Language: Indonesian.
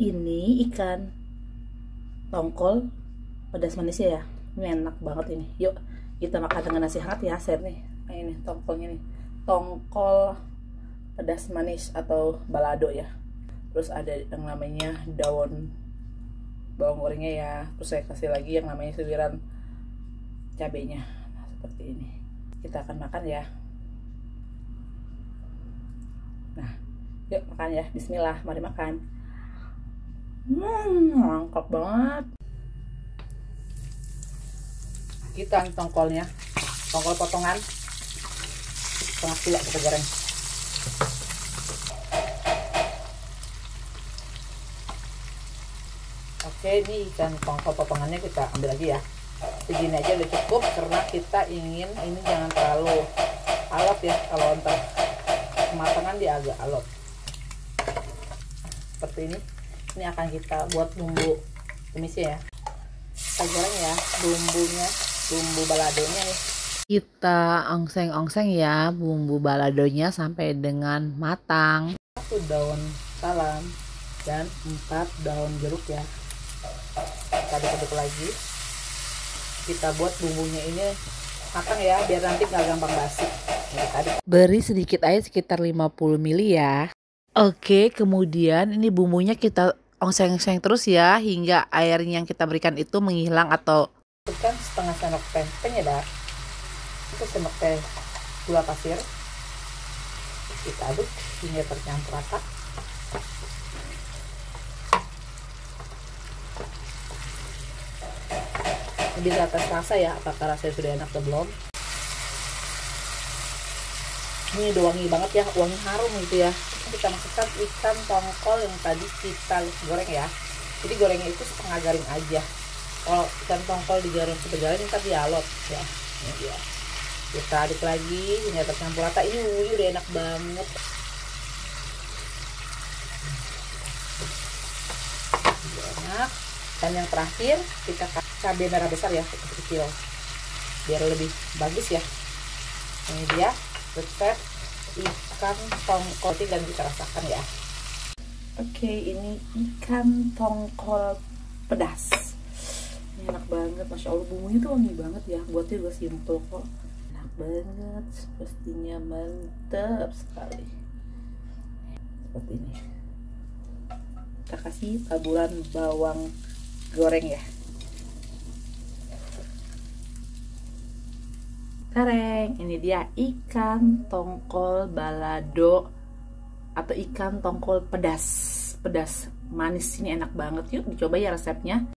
ini ikan tongkol pedas manisnya ya. Ini enak banget ini. Yuk kita makan dengan nasi hangat ya share nih. Nah, ini tongkolnya nih tongkol pedas manis atau balado ya. Terus ada yang namanya daun bawang gorengnya ya. Terus saya kasih lagi yang namanya suiran cabenya. Nah, seperti ini. Kita akan makan ya. Nah yuk makan ya. Bismillah mari makan hmm mantap banget. Kita tongkolnya. Tongkol potongan. Setengah kilo kita goreng. Oke ini ikan tongkol potongannya kita ambil lagi ya. Segini aja udah cukup karena kita ingin ini jangan terlalu alot ya kalau untuk kematangan dia agak alot. Seperti ini ini akan kita buat bumbu tumisnya ya. Kita goreng ya bumbunya bumbu baladonya nih. Kita ongseng-ongseng ya bumbu baladonya sampai dengan matang. Satu daun salam dan empat daun jeruk ya. Kita aduk-aduk lagi. Kita buat bumbunya ini matang ya biar nanti nggak gampang basi. Beri sedikit air sekitar 50 ml ya oke kemudian ini bumbunya kita ongseng-ongseng terus ya hingga air yang kita berikan itu menghilang atau kan setengah sendok teh penyedap itu sendok teh gula pasir. Kita aduk hingga tercampur rata. Bisa tes rasa ya apakah rasanya sudah enak atau belum ini udah wangi banget ya wangi harum gitu ya. Kita masukkan ikan tongkol yang tadi kita goreng ya. Jadi gorengnya itu setengah garing aja. Kalau ikan tongkol digoreng super garing ntar dia alot ya. Ini dia. Kita aduk lagi hingga tercampur rata. Ini wui udah enak banget. Enak. Dan yang terakhir kita cabai merah besar ya kecil biar lebih bagus ya. Ini dia resep ikan tongkol dan kita rasakan ya. Oke ini ikan tongkol pedas. Ini enak banget masya allah. Bumbunya tuh wangi banget ya buatnya juga simple kok. Enak banget pastinya mantap sekali. Seperti ini. Kita kasih taburan bawang goreng ya Tereng, ini dia ikan tongkol balado atau ikan tongkol pedas. Pedas manis ini enak banget. Yuk dicoba ya resepnya.